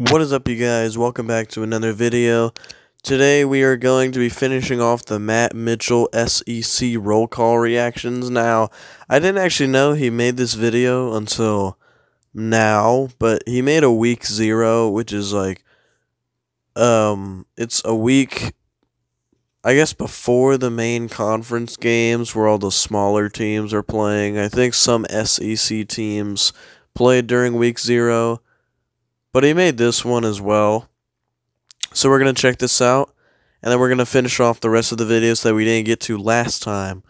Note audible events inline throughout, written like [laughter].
What is up you guys? Welcome back to another video. Today we are going to be finishing off the Matt Mitchell SEC roll call reactions. Now, I didn't actually know he made this video until now, but he made a week 0, which is like um it's a week I guess before the main conference games where all the smaller teams are playing. I think some SEC teams played during week 0 but he made this one as well. So we're going to check this out. And then we're going to finish off the rest of the videos that we didn't get to last time.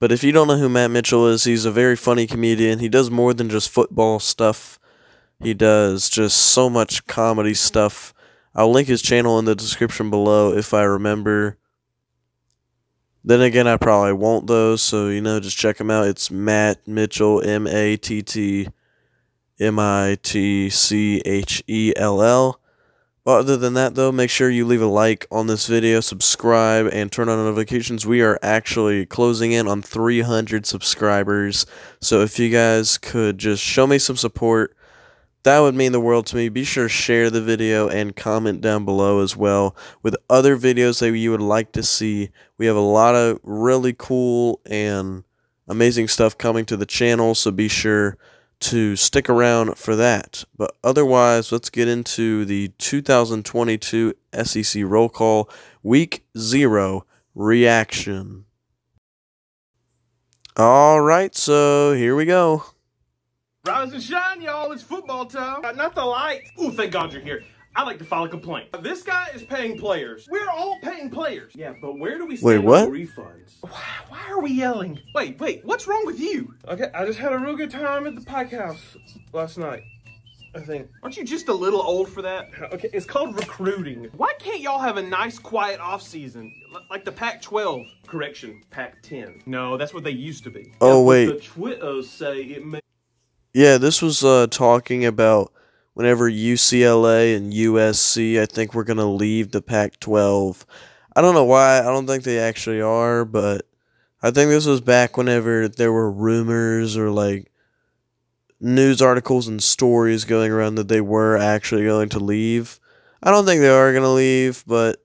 But if you don't know who Matt Mitchell is, he's a very funny comedian. He does more than just football stuff. He does just so much comedy stuff. I'll link his channel in the description below if I remember. Then again, I probably won't though, so you know, just check him out. It's Matt Mitchell, M A T T M I T C H E L L. Other than that, though, make sure you leave a like on this video, subscribe, and turn on notifications. We are actually closing in on 300 subscribers. So if you guys could just show me some support, that would mean the world to me. Be sure to share the video and comment down below as well with other videos that you would like to see. We have a lot of really cool and amazing stuff coming to the channel, so be sure to stick around for that. But otherwise, let's get into the 2022 SEC roll call week zero reaction. All right, so here we go. Rise and shine, y'all. It's football time. Not the light. Ooh, thank God you're here. I'd like to file a complaint. This guy is paying players. We're all paying players. Yeah, but where do we stand Wait, what? on refunds? Why, why are we yelling? Wait, wait, what's wrong with you? Okay, I just had a real good time at the Pike House last night. I think. Aren't you just a little old for that? [laughs] Okay, it's called recruiting. Why can't y'all have a nice, quiet off season like the Pac-12? Correction, Pac-10. No, that's what they used to be. Oh, but wait. The Twitters say it may. Yeah, this was uh, talking about whenever UCLA and USC, I think we're going to leave the Pac 12. I don't know why. I don't think they actually are, but I think this was back whenever there were rumors or like news articles and stories going around that they were actually going to leave. I don't think they are going to leave, but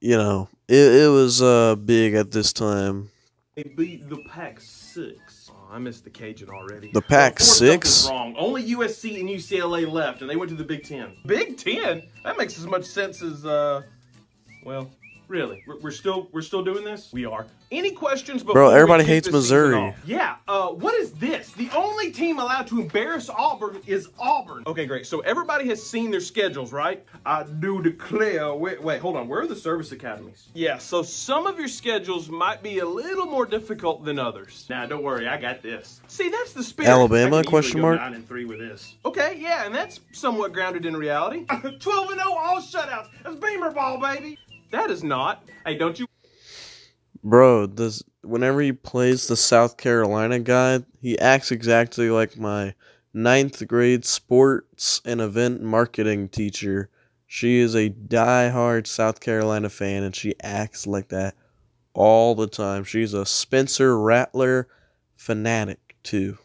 you know, it, it was uh, big at this time. They beat the Pac 6. I missed the Cajun already. The Pac Well, Six? Wrong. Only USC and UCLA left, and they went to the Big Ten. Big Ten? That makes as much sense as uh. Well, really, we're, we're still we're still doing this. We are. Any questions? Before Bro, everybody kick hates Missouri. Yeah. Uh, what is this? The only team allowed to embarrass Auburn is Auburn. Okay, great. So everybody has seen their schedules, right? I do declare. Wait, wait, hold on. Where are the service academies? Yeah. So some of your schedules might be a little more difficult than others. Nah, don't worry. I got this. See, that's the spirit. Alabama, I can easily question mark? Nine and three with this. Okay, yeah, and that's somewhat grounded in reality. [laughs] Twelve and zero, all shutouts. That's Beamer ball, baby. That is not. Hey, don't you Bro, this whenever he plays the South Carolina guy, he acts exactly like my ninth grade sports and event marketing teacher. She is a die-hard South Carolina fan and she acts like that all the time. She's a Spencer Rattler fanatic too.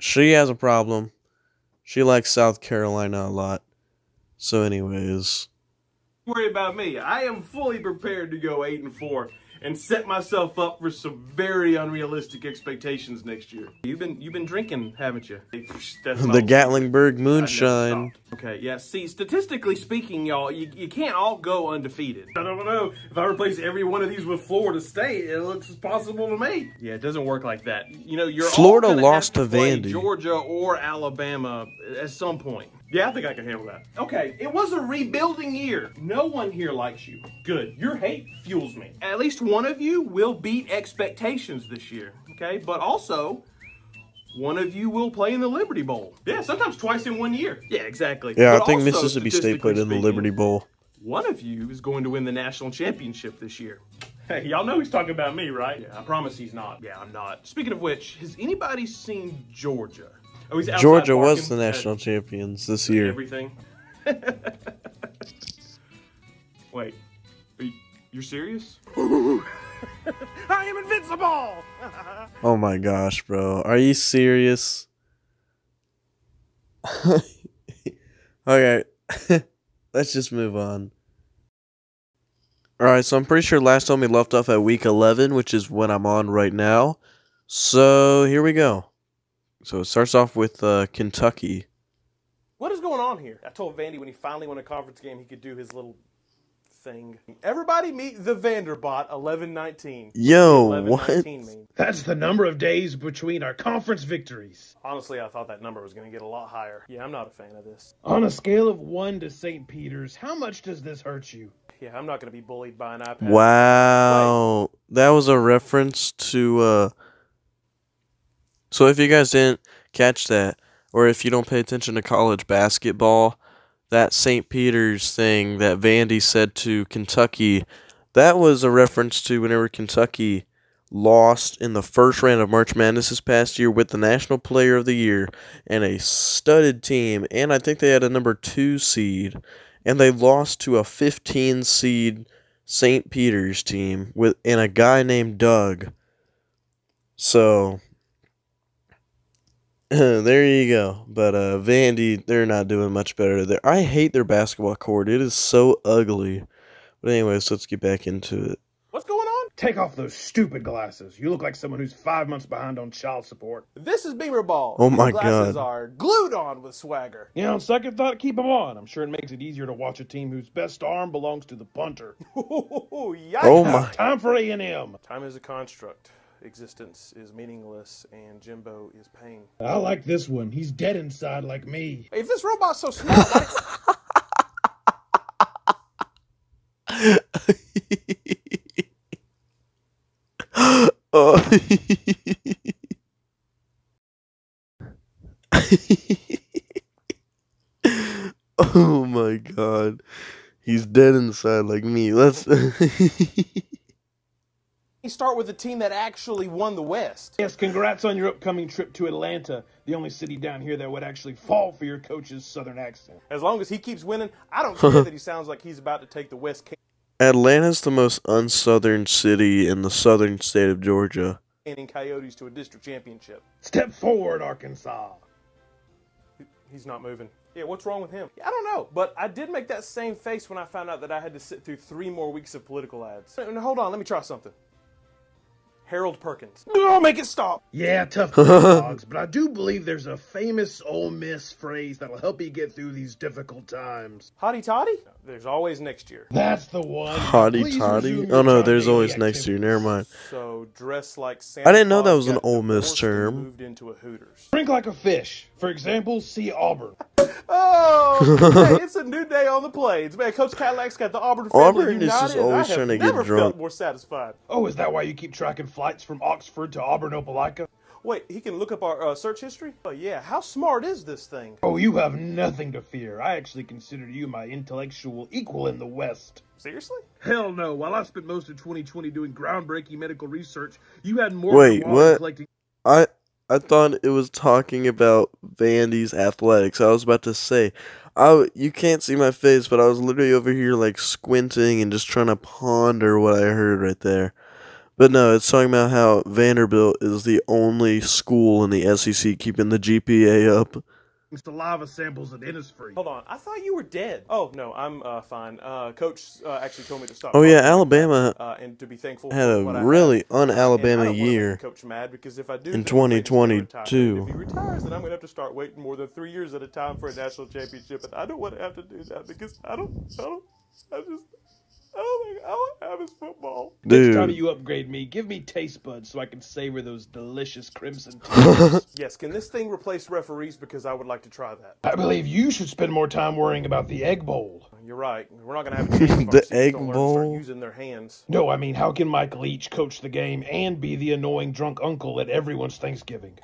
She has a problem. She likes South Carolina a lot. So anyways, worry about me. I am fully prepared to go eight and four and set myself up for some very unrealistic expectations next year. You've been you've been drinking, haven't you? That's the not- Gatlinburg I never moonshine. Okay, yeah. See, statistically speaking, y'all, you, you can't all go undefeated. I don't know. If I replace every one of these with Florida State, it looks possible to me. Yeah, it doesn't work like that. You know, you're Florida gonna lost have to play Vandy. Georgia or Alabama at some point. Yeah, I think I can handle that. Okay, it was a rebuilding year. No one here likes you. Good. Your hate fuels me. At least one of you will beat expectations this year. Okay, but also one of you will play in the Liberty Bowl. Yeah, sometimes twice in one year. Yeah, exactly. Yeah, But I think also, Mississippi State played in the Liberty Bowl. One of you is going to win the national championship this year. Hey, y'all know he's talking about me, right? Yeah, I promise he's not. Yeah, I'm not. Speaking of which, has anybody seen Georgia? Oh, Georgia was the national champions this year. Everything. [laughs] Wait, are you, you're serious? [laughs] I am invincible! [laughs] Oh my gosh, bro. Are you serious? Okay, let's just move on. All right, so I'm pretty sure last time we left off at week 11, which is what I'm on right now. So here we go. So it starts off with uh, Kentucky. What is going on here? I told Vandy when he finally won a conference game, he could do his little thing. Everybody meet the Vanderbot 1119. Yo, what? 1119 mean? That's the number of days between our conference victories. Honestly, I thought that number was going to get a lot higher. Yeah, I'm not a fan of this. On a scale of 1 to St. Peter's, how much does this hurt you? Yeah, I'm not going to be bullied by an iPad. Wow, that was a reference to. uh So if you guys didn't catch that, or if you don't pay attention to college basketball, that St. Peter's thing that Vandy said to Kentucky, that was a reference to whenever Kentucky lost in the first round of March Madness this past year with the National Player of the Year and a studded team, and I think they had a number two seed, and they lost to a 15 seed St. Peter's team with and a guy named Doug. So [laughs] there you go. But uh Vandy, they're not doing much better there. I hate their basketball court. It is so ugly. But anyways, let's get back into it. What's going on? Take off those stupid glasses. You look like someone who's five months behind on child support. This is Beamer Ball. Oh my Your glasses God. are glued on with swagger. You know, on second thought, keep them on. I'm sure it makes it easier to watch a team whose best arm belongs to the punter. [laughs] Oh my Time for A&M. Time is a construct. Existence is meaningless, and Jimbo is pain. I like this one. He's dead inside like me. If this robot's so smart, why- oh. [laughs] oh my god. He's dead inside like me. Let's you [laughs] start with a team that actually won the West? Yes, congrats on your upcoming trip to Atlanta, the only city down here that would actually fall for your coach's southern accent. As long as he keeps winning, I don't care that he sounds like he's about to take the West Atlanta's the most unsouthern city in the southern state of Georgia. Canyon Coyotes to a district championship. Step forward, Arkansas. He's not moving. Yeah, what's wrong with him? I don't know, but I did make that same face when I found out that I had to sit through three more weeks of political ads. Now, hold on, let me try something. Harold Perkins. [laughs] Oh, make it stop. Yeah, tough [laughs] dogs, but I do believe there's a famous Ole Miss phrase that'll help you get through these difficult times. Hotty toddy? There's always next year. That's the one. Hotty Please toddy? Oh no, there's Davy always next year. Never mind. So dress like Santa I didn't know that was an got Ole Miss term. Moved into a Hooters. Drink like a fish. For example, see Auburn. [laughs] [laughs] Oh, hey, it's a new day on the plains, man. Coach Cadillac's got the Auburn family Auburn is just and I always have trying to get never drunk. felt more satisfied. Oh, is that why you keep tracking flights from Oxford to Auburn Opelika? Wait, he can look up our uh, search history? Oh yeah, how smart is this thing? Oh, you have nothing to fear. I actually consider you my intellectual equal in the West. Seriously? Hell no. While I spent most of 2020 doing groundbreaking medical research, you had more Wait, than what? collecting I I thought it was talking about Vandy's athletics. I was about to say, I you can't see my face, but I was literally over here like squinting and just trying to ponder what I heard right there. But no, it's talking about how Vanderbilt is the only school in the SEC keeping the GPA up. Saliva samples at Innisfree. Hold on, I thought you were dead. Oh no, I'm uh, fine. Uh, Coach uh, actually told me to stop. Oh yeah. Alabama Uh, and to be thankful had for a what really have. And I un-Alabama don't wanna make year. Coach mad because if I do, in then I'm afraid he's gonna retire. 2022. If he retires, then I'm gonna have to start waiting more than three years at a time for a national championship, and I don't want to have to do that because I don't, I don't, I just, I don't think all I have is football. Next time you upgrade me, give me taste buds so I can savor those delicious crimson [laughs] tears. Yes, can this thing replace referees? Because I would like to try that. I believe you should spend more time worrying about the egg bowl. You're right. We're not gonna have a chance. [laughs] The Egg don't to Bowl? Start using their hands. No, I mean, how can Mike Leach coach the game and be the annoying drunk uncle at everyone's Thanksgiving?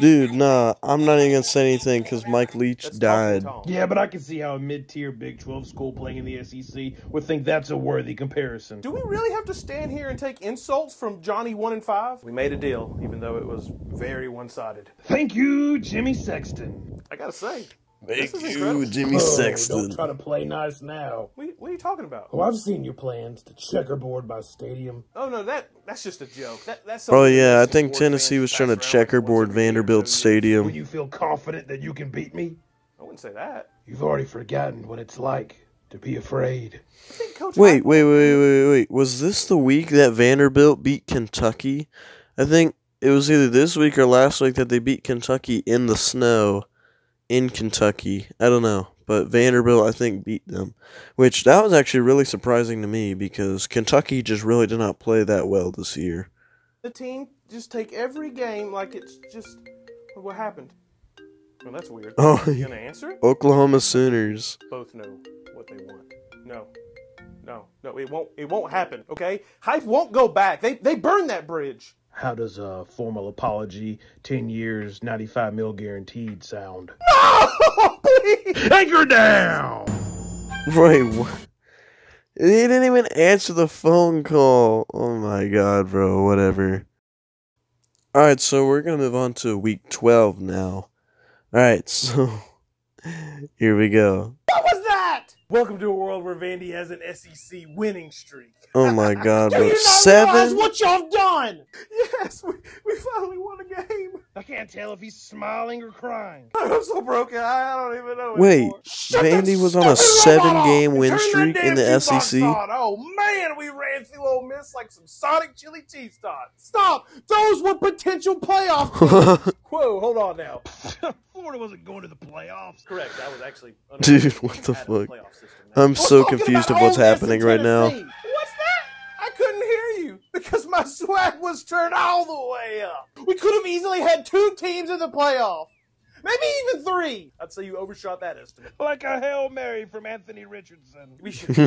Dude, nah, I'm not even gonna say anything because Mike Leach That's died. Yeah, but I can see how a mid-tier Big 12 school playing in the SEC would think that's a worthy comparison. Do we really have to stand here and take insults from Johnny One and Five? We made a deal, even though it was very one-sided. Thank you, Jimmy Sexton. I gotta say, Thank This you, incredible. Jimmy Oh, Sexton. Don't try to play nice now. what, what are you talking about? Oh, I've seen your plans to checkerboard my stadium. Oh no, that that's just a joke. That, that's Oh yeah, I think Tennessee was trying to pass around like once checkerboard every year or Vanderbilt so. Stadium. When you feel confident that you can beat me? I wouldn't say that. You've already forgotten what it's like to be afraid. I Wait, wait, wait, wait, wait. Was this the week that Vanderbilt beat Kentucky? I think it was either this week or last week that they beat Kentucky in the snow in Kentucky. I don't know. But Vanderbilt, I think, beat them. Which, that was actually really surprising to me because Kentucky just really did not play that well this year. the team just take every game like it's just what happened. Well, that's weird. Oh, you gonna [laughs] answer? Oklahoma Sooners. Both know what they want. No, no, no. It won't. It won't happen. Okay. Hype won't go back. They they burned that bridge. How does a formal apology, 10 years, 95 mil guaranteed sound? Oh, please. Anchor down! Wait, what? He didn't even answer the phone call. Oh my god, bro. Whatever. Alright, so we're going to move on to week 12 now. Alright, [laughs] so. Here we go. What was that? Welcome to a world where Vandy has an SEC winning streak. Oh my [laughs] god, Do you not realize Seven? what y'all done? Yes, we, we finally won a game. I can't tell if he's smiling or crying. [laughs] I'm so broken. I don't even know. Wait, anymore. Vandy was on a seven-game off win streak in the SEC? on. Oh man, we ran through Ole Miss like some Sonic chili cheese tots. Stop! Those were potential playoff. [laughs] Whoa, hold on now. Florida wasn't going to the playoffs. Correct. That was actually Dude, what the had a fuck? Playoff system now. I'm so confused of what's Ole happening right now. What's that? I couldn't hear you because my swag was turned all the way up. We could have easily had two teams in the playoff. Maybe even three. I'd say you overshot that estimate. Like a Hail Mary from Anthony Richardson. We should. [laughs] we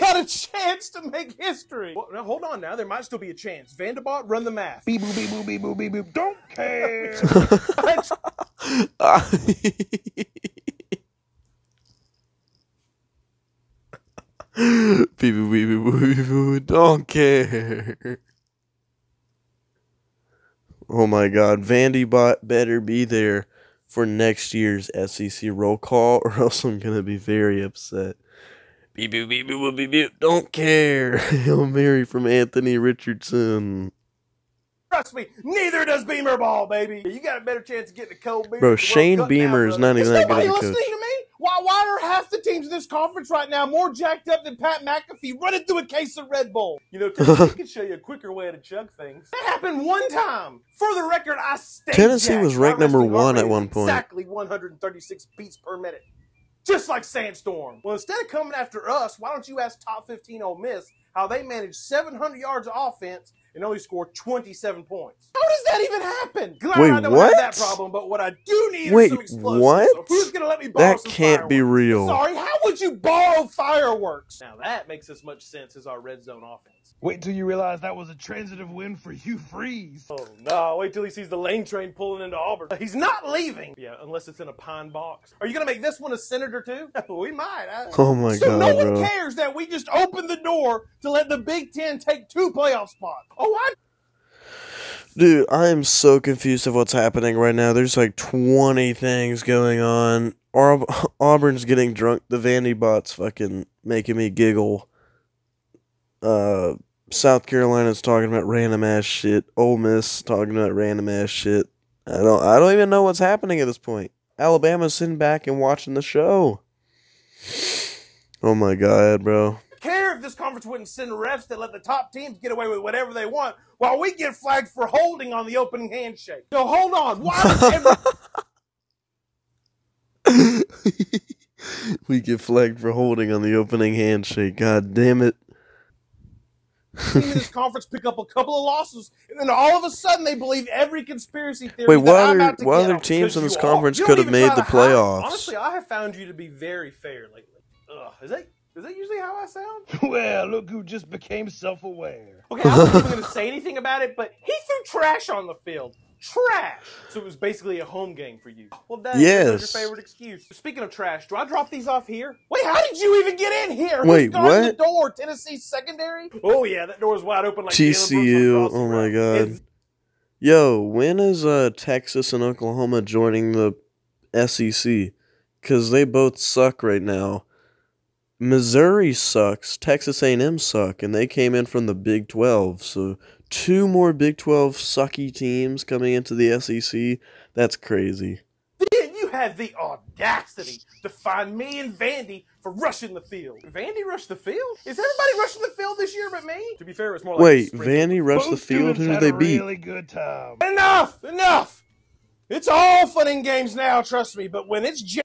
had a chance to make history. Well, now hold on. Now there might still be a chance. Vanderbilt, run the math. Beep boop beep boop beep boop beep boop. Don't [laughs] care. [laughs] People, people don't care. Oh my god, Vandy bot better be there for next year's SEC roll call, or else I'm gonna be very upset. Beep, beep, beep, beep, beep, beep, don't care. [laughs] Hail Mary from Anthony Richardson. Trust me, neither does Beamer Ball, baby. You got a better chance of getting a cold beer. Bro, at Shane Beamer is not even that good nobody of a listening coach. To me? Why, why are half the teams in this conference right now more jacked up than Pat McAfee running through a case of Red Bull? You know, [laughs] Tennessee can show you a quicker way to chug things. That happened one time. For the record, I stayed Tennessee jacked. was ranked number one at one point. Exactly 136 beats per minute. Just like Sandstorm. Well, instead of coming after us, why don't you ask top 15 Ole Miss how they managed 700 yards of offense and only scored 27 points? How does that even happen? Glad Wait, I don't what? have that problem, but what I do need Wait, is some explosives. what? So who's gonna let me borrow That some can't be real. Sorry, how would you borrow fireworks? Now that makes as much sense as our red zone offense. Wait till you realize that was a transitive win for you, Freeze. Oh no! Wait till he sees the lane train pulling into Auburn. He's not leaving. Yeah, unless it's in a pine box. Are you gonna make this one a senator too? [laughs] we might. I- Oh my so god, no one cares that we just opened the door to let the Big Ten take two playoff spots. Oh, I Dude, I am so confused of what's happening right now. There's like 20 things going on. Aub- [laughs] Auburn's getting drunk. The Vandy bot's fucking making me giggle. Uh, South Carolina's talking about random ass shit. Ole Miss talking about random ass shit. I don't. I don't even know what's happening at this point. Alabama's sitting back and watching the show. Oh my god, bro. care if this conference wouldn't send refs that let the top teams get away with whatever they want while we get flagged for holding on the opening handshake. So hold on. Why every [laughs] we get flagged for holding on the opening handshake. God damn it. Team in this conference pick up a couple of losses and then all of a sudden they believe every conspiracy theory Wait, that what I'm other- what other teams in this conference You could have made the to hide. playoffs? Honestly, I have found you to be very fair lately. Ugh, is that is that usually how I sound? [laughs] Well, look who just became self-aware. Okay, I wasn't even going to say anything about it, but he threw trash on the field. Trash. So it was basically a home game for you. Well, that Yes. your favorite excuse. Speaking of trash, do I drop these off here? Wait, how did you even get in here? Wait, Who's guarding what? the door? Tennessee secondary? Oh yeah, that door's wide open like Jalen TCU. Oh my god. It's- Yo, when is uh Texas and Oklahoma joining the SEC? Cuz they both suck right now. Missouri sucks, Texas A&M suck, and they came in from the Big 12. So two more Big 12 sucky teams coming into the SEC. That's crazy. Then you have the audacity to find me and Vandy for rushing the field. Vandy rushed the field? Is everybody rushing the field this year but me? To be fair, it's more like Wait. Vandy rushed the field. Who did they a beat? Really good time. Enough! Enough! It's all fun and games now, trust me, but when it's J-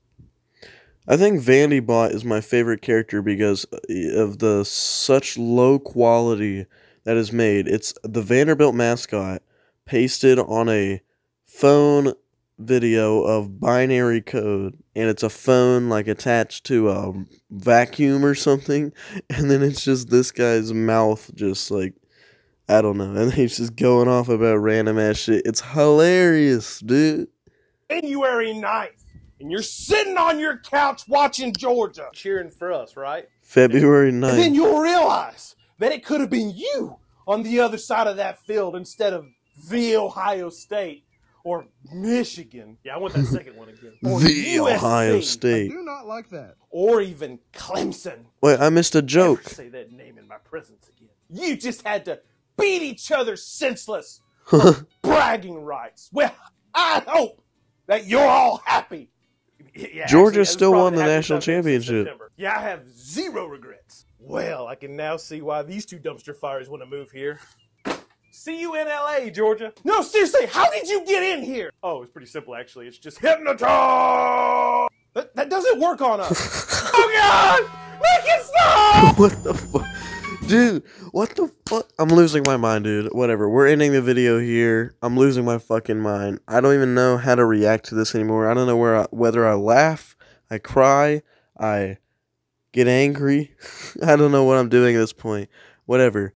I think Vandy Bot is my favorite character because of the such low quality that is made. It's the Vanderbilt mascot pasted on a phone video of binary code and it's a phone like attached to a vacuum or something [laughs] and then it's just this guy's mouth just like I don't know and [laughs] he's just going off about random ass shit. It's hilarious, dude. January 9th, and you're sitting on your couch watching Georgia. Cheering for us, right? February 9th. And then you'll realize that it could have been you on the other side of that field instead of the Ohio State or Michigan. Yeah, I want that second one again. [laughs] Or The USC, Ohio I State. do not like that. Or even Clemson. Wait, I missed a joke. Never say that name in my presence again. You just had to beat each other senseless [laughs] for bragging rights. Well, I hope that you're all happy. [laughs] Yeah, Georgia actually, still won the national championship. September. Yeah, I have zero regrets. Well, I can now see why these two dumpster fires want to move here. See you in LA, Georgia. No, seriously, how did you get in here? Oh, it's pretty simple, actually. It's just hypnotize. That, that doesn't work on us. [laughs] oh, God! Make it stop! what the fuck? Dude, what the fuck? I'm losing my mind, dude. Whatever. We're ending the video here. I'm losing my fucking mind. I don't even know how to react to this anymore. I don't know where I, whether I laugh, I cry, I get angry. [laughs] I don't know what I'm doing at this point. Whatever.